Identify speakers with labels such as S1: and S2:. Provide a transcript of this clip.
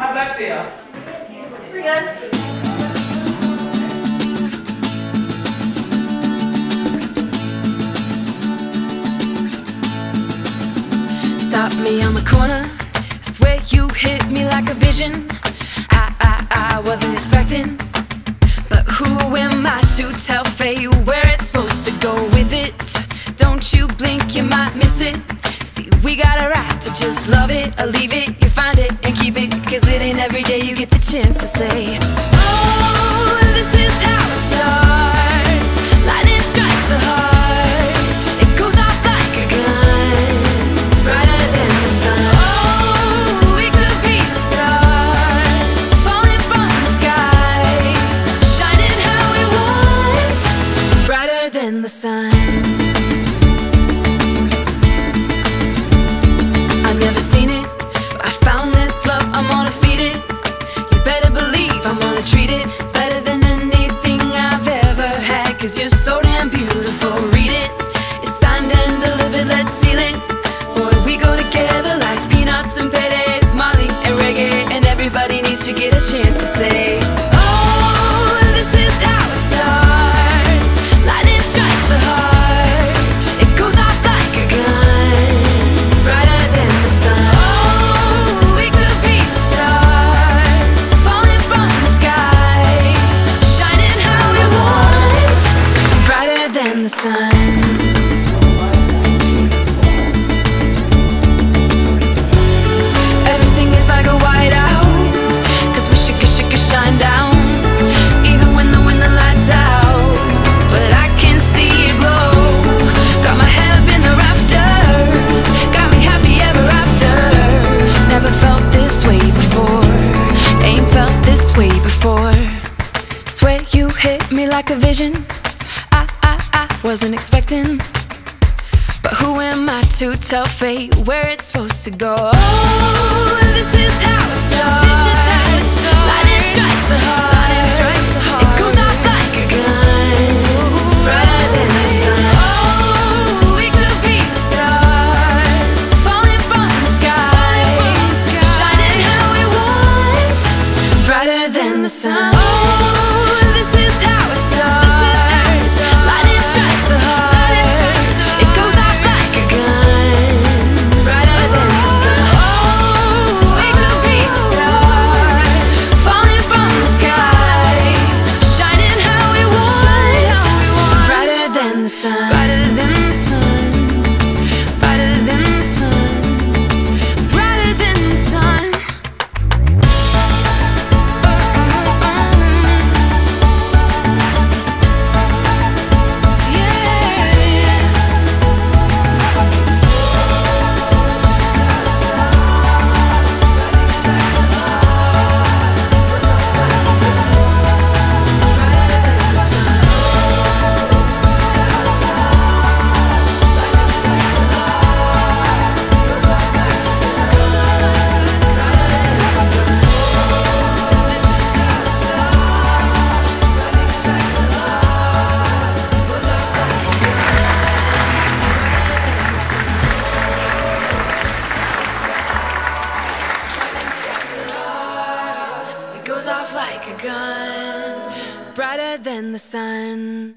S1: How's that feel?
S2: Pretty good.
S3: Stop me on the corner. Swear you hit me like a vision. I, I, I wasn't expecting. But who am I to tell fate where it's supposed to go with it? Don't you blink, you might miss it. See, we got a right to just love it or leave it. You find it and keep it. Cause it ain't every day you get the chance to say, Oh, this is Cause you're so damn beautiful. Read it, it's signed and delivered. Let's seal it. Boy, we go together like peanuts and pedes, Marley and reggae. And everybody needs to get a chance to say, hit me like a vision. I I I wasn't expecting. But who am I to tell fate where it's supposed to go? Oh, this is how it starts. Strikes the heart. brighter than the sun.